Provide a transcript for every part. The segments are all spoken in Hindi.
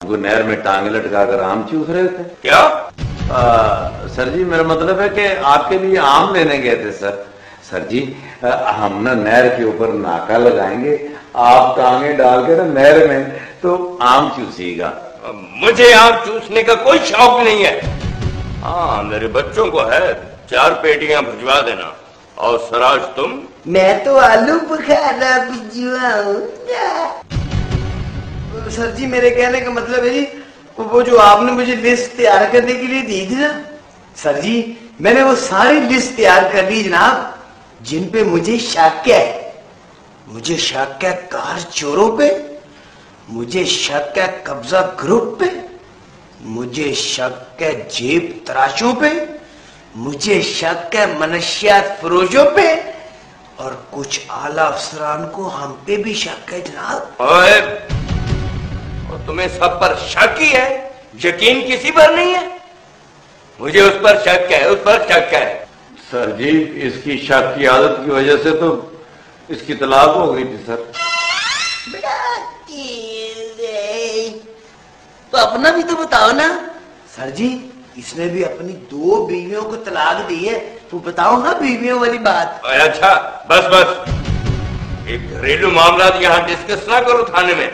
वो नहर में टांग लटका कर आम चूस रहे थे। क्या? आ, सर जी मेरा मतलब है कि आपके लिए आम लेने गए थे सर। सर जी आ, हम ना नहर के ऊपर नाका लगाएँगे आप टांगे डाल के ना नहर में तो आम चूसिएगा मुझे आम चूसने का कोई शौक नहीं है। हाँ मेरे बच्चों को है चार पेटियाँ भिजवा देना। और सराज तुम? मैं तो आलू बुखारा भिजवाऊँगा। सर जी, मेरे कहने का मतलब है जी, वो जो आपने मुझे लिस्ट तैयार करने के लिए दी थी ना, सर जी, मैंने वो सारी लिस्ट तैयार कर ली जनाब, जिन पे मुझे शक है। मुझे शक है कार चोरों पे, मुझे शक है कब्जा ग्रुप पे, मुझे शक है जेब तराशों पे, मुझे शक है मनशियात फरोजों पे, और कुछ आला अफसरान को हम पे भी शक है जनाब। तुम्हें सब पर शक ही है यकीन किसी पर नहीं है। मुझे उस पर शक है उस पर शक है। सर जी इसकी शक की आदत की वजह से तो इसकी तलाक हो गई थी सर। तो अपना भी तो बताओ ना। सर जी इसने भी अपनी दो बीवियों को तलाक दी है। तो बताओ ना बीवियों वाली बात। अच्छा बस बस। एक घरेलू मामला यहाँ डिस्कस ना करो थाने में।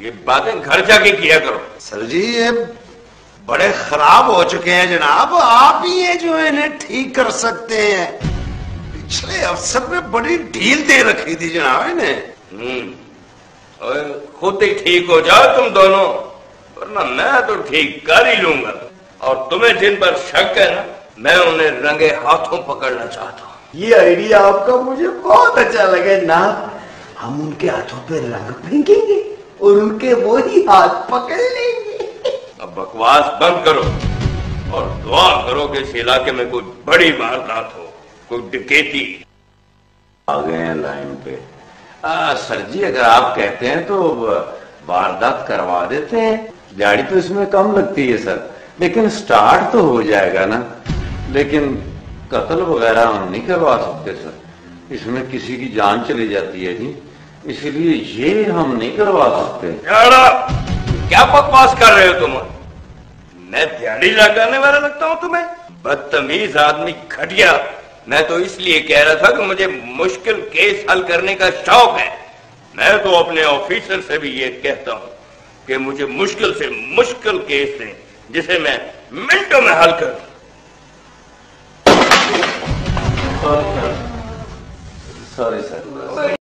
ये बातें घर जाके किया करो। सर जी ये बड़े खराब हो चुके हैं जनाब। आप ही है जो इन्हें ठीक कर सकते हैं। पिछले अफसर में बड़ी ढील दे रखी थी जनाब इन्हें। हम्म। ओए खुद ही ठीक हो जाओ तुम दोनों वरना मैं तो ठीक कर ही लूँगा। और तुम्हें जिन पर शक है ना मैं उन्हें रंगे हाथों पकड़ना चाहता हूँ। ये आइडिया आपका मुझे बहुत अच्छा लगे ना। हम उनके हाथों पे रंग फेंकेंगे। और उनके वो ही हाथ पकड़ लेंगे। अब बकवास बंद करो और दुआ करो कि इस इलाके में कोई बड़ी वारदात हो कोई डकैती। आ गए हैं लाइन पे। आ, सर जी अगर आप कहते हैं तो वारदात करवा देते हैं। गाड़ी तो इसमें कम लगती है सर। लेकिन स्टार्ट तो हो जाएगा ना। लेकिन कत्ल वगैरह हम नहीं करवा सकते सर। इसमें किसी की जान चली जाती है जी। इसलिए ये हम नहीं करवा सकते। क्या बकवास कर रहे हो तुम? मैं दिहाड़ी लगाने वाला लगता हूँ तुम्हें। बदतमीज आदमी घटिया मैं तो इसलिए कह रहा था कि मुझे मुश्किल केस हल करने का शौक है। मैं तो अपने ऑफिसर से भी ये कहता हूँ कि मुझे मुश्किल से मुश्किल केस दें जिसे मैं मिनटों में हल कर सॉरी सर।